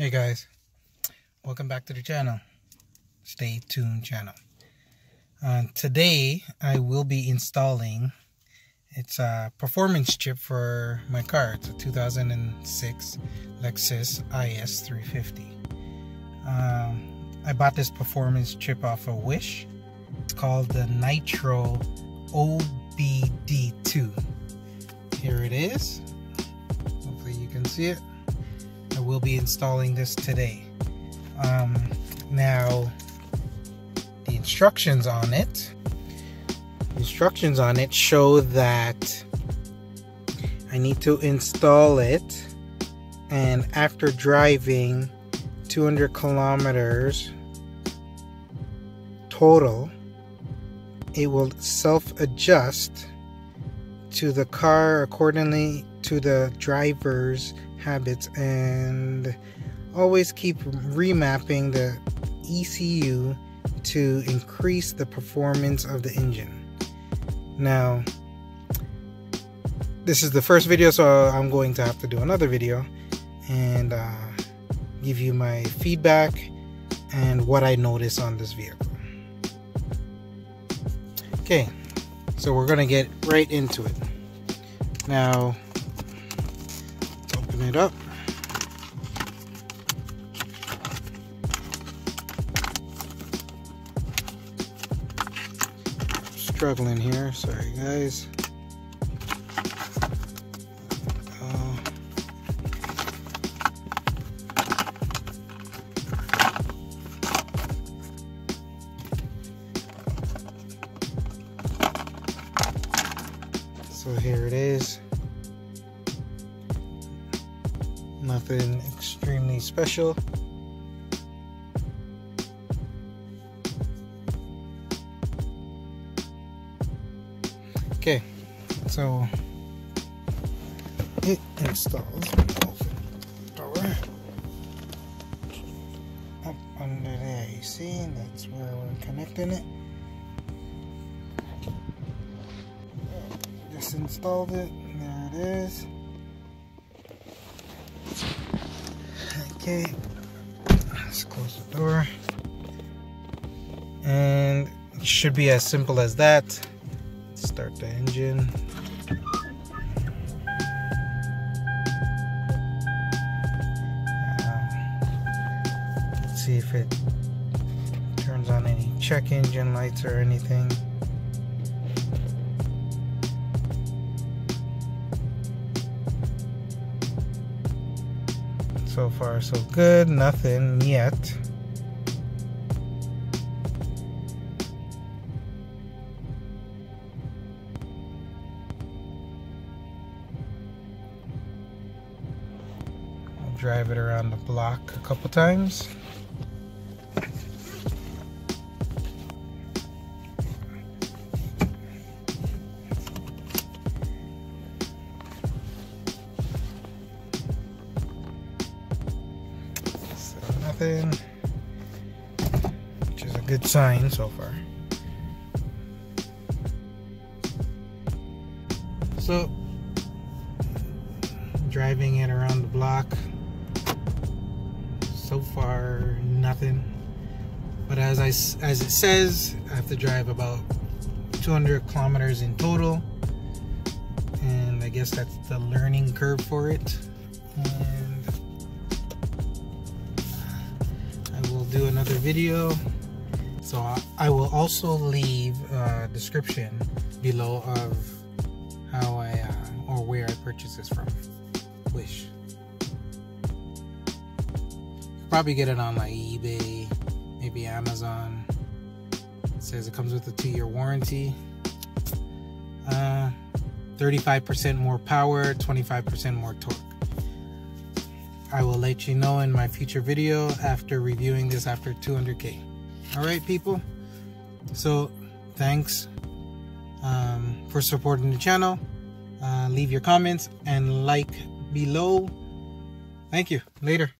Hey guys, welcome back to the channel. Stay tuned channel. Uh, today I will be installing it's a performance chip for my car. It's a 2006 Lexus IS 350. Um, I bought this performance chip off of Wish. It's called the Nitro OBD2. Here it is. Hopefully you can see it. Will be installing this today. Um, now, the instructions on it, instructions on it show that I need to install it, and after driving 200 kilometers total, it will self-adjust to the car accordingly to the driver's habits and always keep remapping the ECU to increase the performance of the engine. Now, this is the first video, so I'm going to have to do another video and uh, give you my feedback and what I notice on this vehicle. Okay, so we're gonna get right into it. Now, open it up. Struggling here, sorry guys. Uh, so here it is. Nothing extremely special. Okay, so it installs door up under there. You see, that's where we're connecting it. Just installed it. There it is. Okay, let's close the door. And it should be as simple as that. Start the engine. Um, let's see if it turns on any check engine lights or anything. So far, so good. Nothing yet. I'll drive it around the block a couple times. Nothing, which is a good sign so far. So, driving it around the block, so far nothing. But as I as it says, I have to drive about 200 kilometers in total, and I guess that's the learning curve for it. And do another video. So I will also leave a description below of how I uh, or where I purchased this from. Wish. Probably get it on like eBay maybe Amazon. It says it comes with a two-year warranty. 35% uh, more power 25% more torque I will let you know in my future video after reviewing this after 200k. Alright people, so thanks um, for supporting the channel. Uh, leave your comments and like below. Thank you. Later.